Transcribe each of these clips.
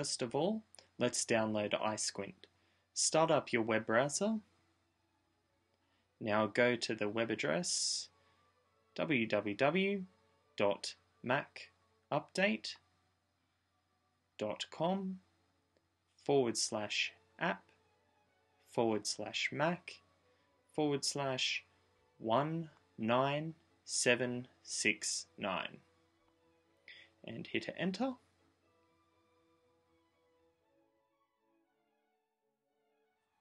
First of all, let's download iSquint. Start up your web browser. Now go to the web address www.macupdate.com forward slash app forward slash mac forward slash 19769 and hit enter.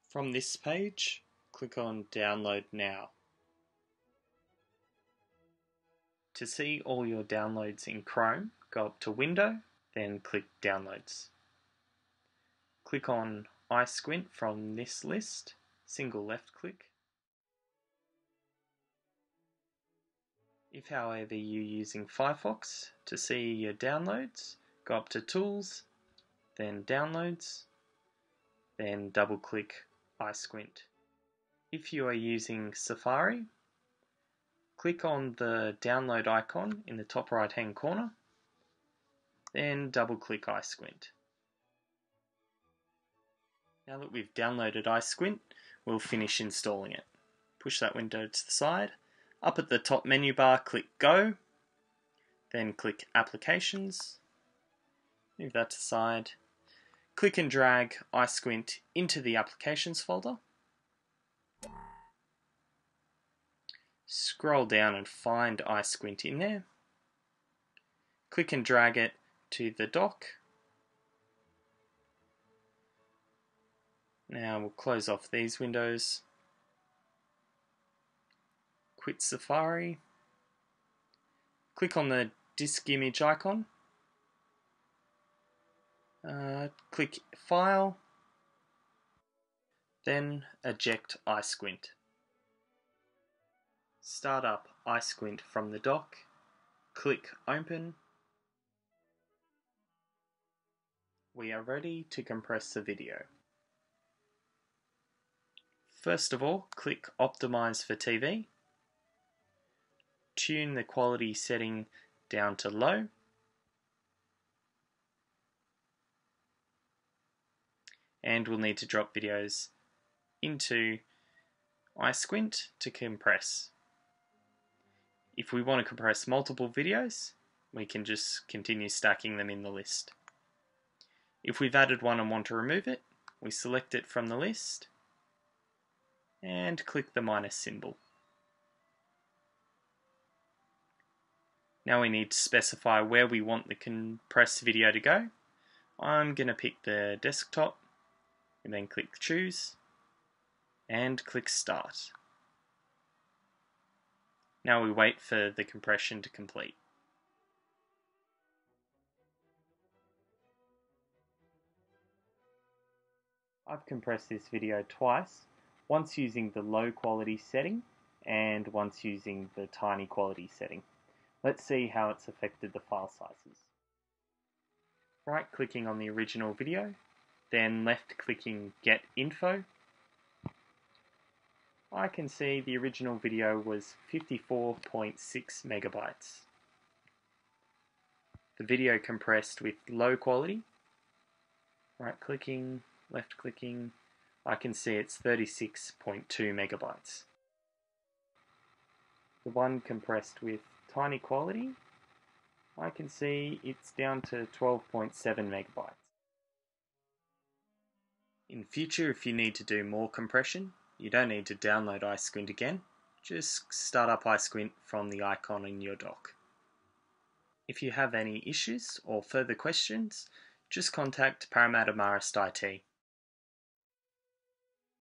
From this page, click on Download Now. To see all your downloads in Chrome, go up to Window, then click Downloads. Click on iSquint from this list, single left click. If however you're using Firefox, to see your downloads, go up to Tools, then Downloads, then double click iSquint. If you are using Safari, click on the download icon in the top right hand corner, then double click iSquint. Now that we've downloaded iSquint, we'll finish installing it. Push that window to the side. Up at the top menu bar, click Go, then click Applications, move that to the side, Click and drag iSquint into the Applications folder. Scroll down and find iSquint in there. Click and drag it to the dock. Now we'll close off these windows. Quit Safari. Click on the disk image icon uh, click File, then eject iSquint. Start up iSquint from the dock, click Open. We are ready to compress the video. First of all, click Optimize for TV. Tune the quality setting down to low and we'll need to drop videos into iSquint to compress. If we want to compress multiple videos, we can just continue stacking them in the list. If we've added one and want to remove it, we select it from the list and click the minus symbol. Now we need to specify where we want the compressed video to go. I'm going to pick the desktop and then click choose and click start. Now we wait for the compression to complete. I've compressed this video twice, once using the low quality setting and once using the tiny quality setting. Let's see how it's affected the file sizes. Right clicking on the original video then left clicking get info, I can see the original video was 54.6 megabytes. The video compressed with low quality, right clicking, left clicking, I can see it's 36.2 megabytes. The one compressed with tiny quality, I can see it's down to 12.7 megabytes. In future, if you need to do more compression, you don't need to download iSquint again. Just start up iSquint from the icon in your dock. If you have any issues or further questions, just contact Parramatta Marist IT.